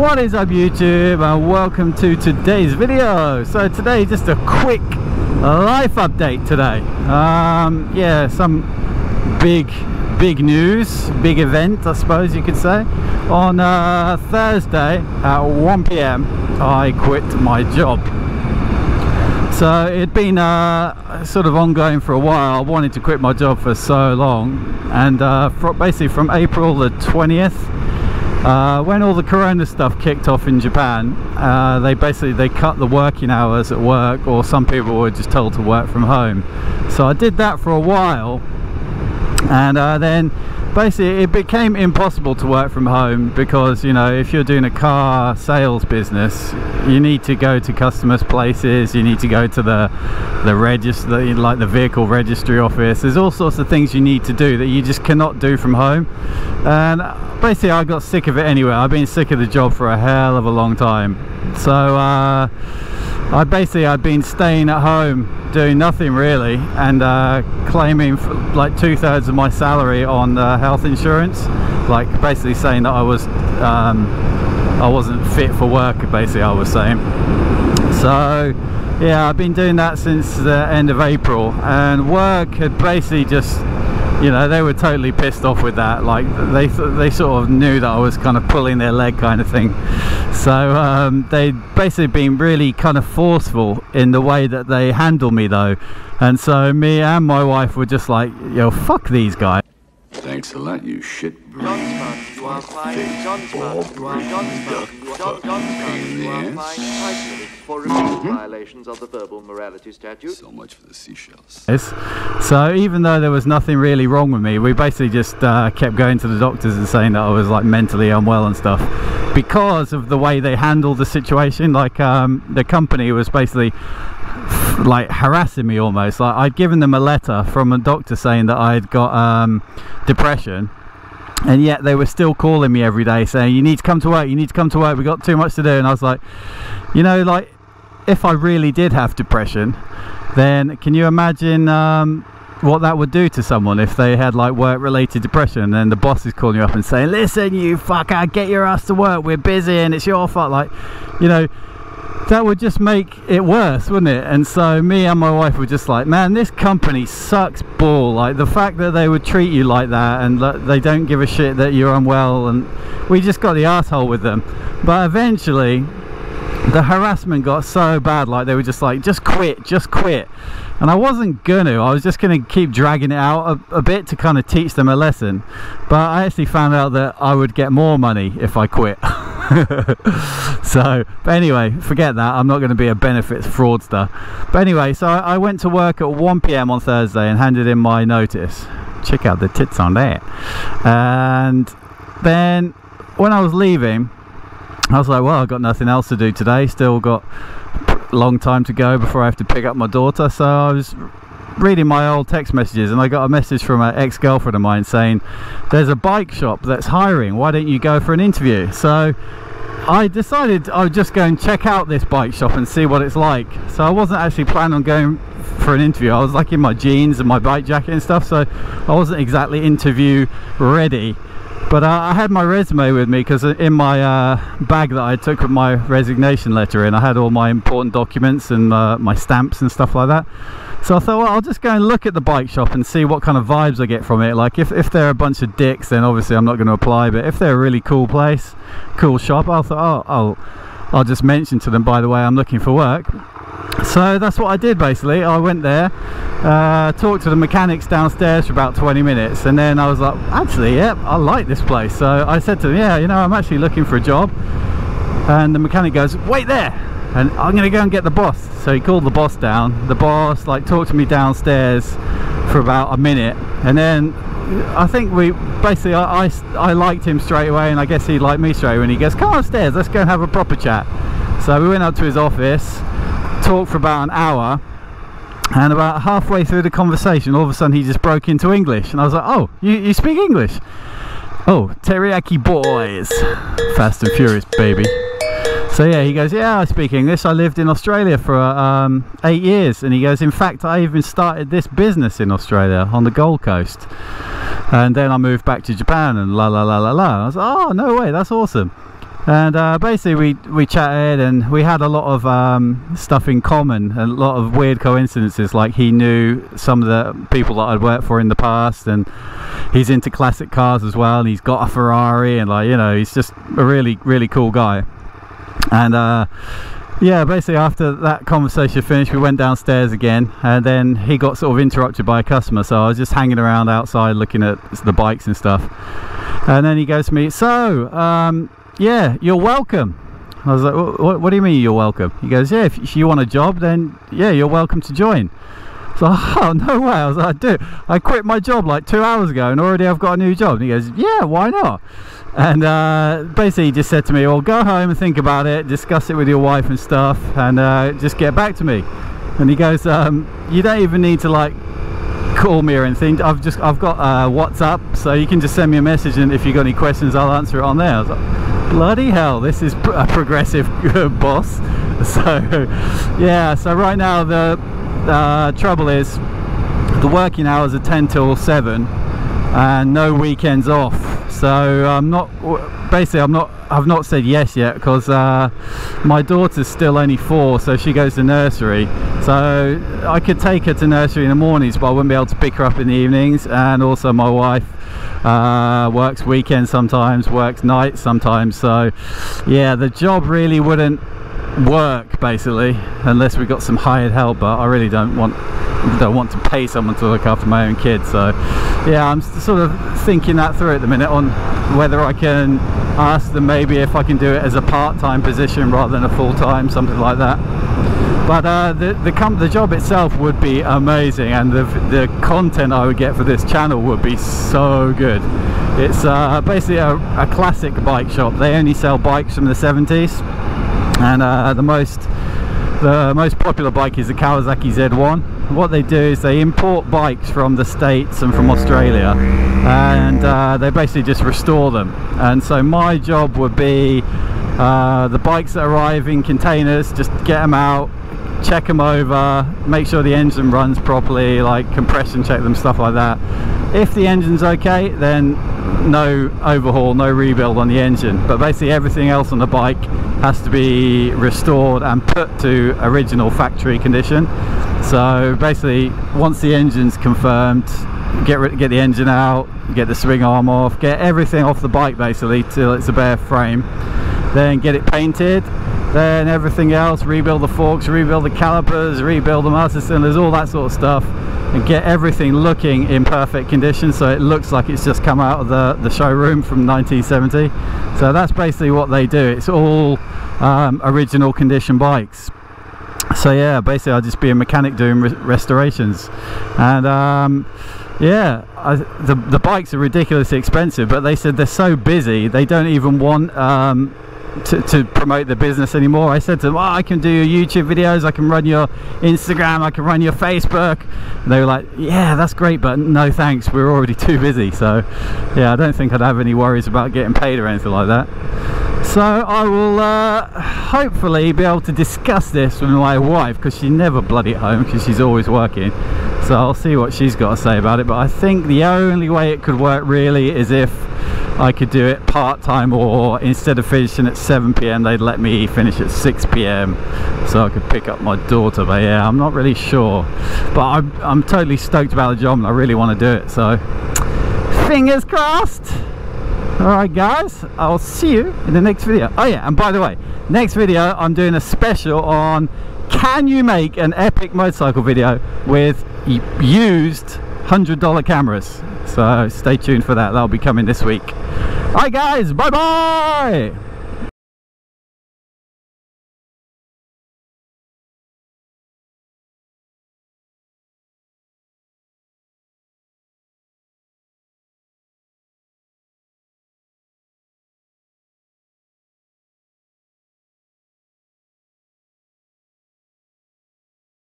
What is up YouTube and welcome to today's video. So today just a quick life update today. Um, yeah, some big big news, big event I suppose you could say. On uh, Thursday at 1pm I quit my job. So it'd been uh, sort of ongoing for a while. I wanted to quit my job for so long and uh, basically from April the 20th uh, when all the corona stuff kicked off in Japan uh, they basically they cut the working hours at work or some people were just told to work from home. So I did that for a while and uh, then basically it became impossible to work from home because you know if you're doing a car sales business you need to go to customers places you need to go to the the register like the vehicle registry office. There's all sorts of things you need to do that you just cannot do from home. And basically I got sick of it anyway. I've been sick of the job for a hell of a long time. So uh, I basically I've been staying at home doing nothing really and uh, claiming like two-thirds of my salary on uh, health insurance. Like basically saying that I was um, I wasn't fit for work basically I was saying. So yeah I've been doing that since the end of April and work had basically just you know they were totally pissed off with that like they they sort of knew that I was kind of pulling their leg kind of thing. So um, they'd basically been really kind of forceful in the way that they handle me though. And so me and my wife were just like yo fuck these guys. Thanks a lot, you shit for repeated violations of the verbal morality statute. So much for the seashells. Yes. So even though there was nothing really wrong with me, we basically just uh, kept going to the doctors and saying that I was like mentally unwell and stuff because of the way they handled the situation. Like um, the company was basically like harassing me almost. Like I'd given them a letter from a doctor saying that I'd got um, depression and yet they were still calling me every day saying you need to come to work you need to come to work we got too much to do and i was like you know like if i really did have depression then can you imagine um, what that would do to someone if they had like work related depression and then the boss is calling you up and saying listen you fucker get your ass to work. We're busy and it's your fault. Like you know that would just make it worse wouldn't it? And so me and my wife were just like man this company sucks ball. Like the fact that they would treat you like that and they don't give a shit that you're unwell and we just got the asshole with them. But eventually the harassment got so bad like they were just like just quit just quit. And I wasn't gonna I was just gonna keep dragging it out a, a, bit to kind of teach them a lesson. But I actually found out that I would get more money if I quit. So but anyway forget that I'm not going to be a benefits fraudster. But anyway so I, I went to work at 1pm on Thursday and handed in my notice. Check out the tits on that. And then when I was leaving I was like, well, I've got nothing else to do today. Still got a long time to go before I have to pick up my daughter. So I was reading my old text messages and I got a message from an ex-girlfriend of mine saying, there's a bike shop that's hiring. Why don't you go for an interview? So I decided I would just go and check out this bike shop and see what it's like. So I wasn't actually planning on going for an interview. I was like in my jeans and my bike jacket and stuff. So I wasn't exactly interview ready but uh, I had my resume with me because in my uh, bag that I took with my resignation letter in I had all my important documents and uh, my stamps and stuff like that. So I thought well I'll just go and look at the bike shop and see what kind of vibes I get from it. Like if, if they're a bunch of dicks then obviously I'm not going to apply but if they're a really cool place cool shop I thought oh, I'll, I'll just mention to them by the way I'm looking for work so that's what I did basically. I went there uh, talked to the mechanics downstairs for about 20 minutes and then I was like actually yeah I like this place. So I said to them yeah you know I'm actually looking for a job. And the mechanic goes wait there and I'm gonna go and get the boss. So he called the boss down. The boss like talked to me downstairs for about a minute and then I think we basically I, I, I liked him straight away and I guess he liked me straight away and he goes come upstairs let's go and have a proper chat. So we went up to his office talked for about an hour and about halfway through the conversation all of a sudden he just broke into English and I was like oh you, you speak English? Oh Teriyaki Boyz. Fast and furious baby. So yeah he goes yeah I speak English. I lived in Australia for um, eight years. And he goes in fact I even started this business in Australia on the Gold Coast. And then I moved back to Japan and la la la la la. I was like oh no way. That's awesome and uh, basically we we chatted and we had a lot of um, stuff in common a lot of weird coincidences. Like he knew some of the people that I'd worked for in the past and he's into classic cars as well. And he's got a Ferrari and like you know he's just a really really cool guy. And uh, yeah basically after that conversation finished we went downstairs again and then he got sort of interrupted by a customer. So I was just hanging around outside looking at the bikes and stuff. And then he goes to me so um, yeah, you're welcome. I was like, what, what, do you mean you're welcome? He goes, yeah, if you want a job, then yeah, you're welcome to join. So, oh, no way. I was like, dude, I quit my job like two hours ago and already I've got a new job. And he goes, yeah, why not? And uh, basically he just said to me, well, go home and think about it, discuss it with your wife and stuff, and uh, just get back to me. And he goes, um, you don't even need to like call me or anything. I've just, I've got uh, WhatsApp, so you can just send me a message and if you've got any questions, I'll answer it on there bloody hell this is a progressive boss. So yeah so right now the uh, trouble is the working hours are 10 till 7 and no weekends off. So I'm not basically I'm not I've not said yes yet because uh, my daughter's still only four so she goes to nursery. So I could take her to nursery in the mornings but I wouldn't be able to pick her up in the evenings and also my wife uh, works weekends sometimes works nights sometimes so yeah the job really wouldn't work basically unless we got some hired help but I really don't want don't want to pay someone to look after my own kids so yeah I'm sort of thinking that through at the minute on whether I can ask them maybe if I can do it as a part-time position rather than a full-time something like that but uh, the the, the job itself would be amazing and the, the content I would get for this channel would be so good. It's uh, basically a, a, classic bike shop. They only sell bikes from the 70s and uh, the most the most popular bike is the Kawasaki Z1 what they do is they import bikes from the States and from Australia and uh, they basically just restore them. And so my job would be uh, the bikes that arrive in containers just get them out check them over make sure the engine runs properly like compression check them stuff like that. If the engine's okay then no overhaul no rebuild on the engine. But basically everything else on the bike has to be restored and put to original factory condition. So basically once the engine's confirmed get get the engine out get the swing arm off get everything off the bike basically till it's a bare frame then get it painted then everything else rebuild the forks rebuild the calipers rebuild the master cylinders all that sort of stuff and get everything looking in perfect condition so it looks like it's just come out of the the showroom from 1970 so that's basically what they do. It's all um, original condition bikes. So yeah basically I'll just be a mechanic doing re restorations. And um, yeah I, the, the bikes are ridiculously expensive but they said they're so busy they don't even want um, to, to, promote the business anymore. I said to them, oh, I can do your YouTube videos, I can run your Instagram, I can run your Facebook. And they were like, yeah, that's great, but no thanks, we're already too busy. So yeah, I don't think I'd have any worries about getting paid or anything like that. So I will uh, hopefully be able to discuss this with my wife because she's never bloody at home because she's always working. So I'll see what she's got to say about it. But I think the only way it could work really is if I could do it part-time or instead of finishing at 7pm they'd let me finish at 6pm so I could pick up my daughter. But yeah I'm not really sure. But I'm, I'm totally stoked about the job and I really want to do it so fingers crossed. Alright guys I'll see you in the next video. Oh yeah and by the way next video I'm doing a special on can you make an epic motorcycle video with used $100 cameras so stay tuned for that. That'll be coming this week. Hi guys. Bye bye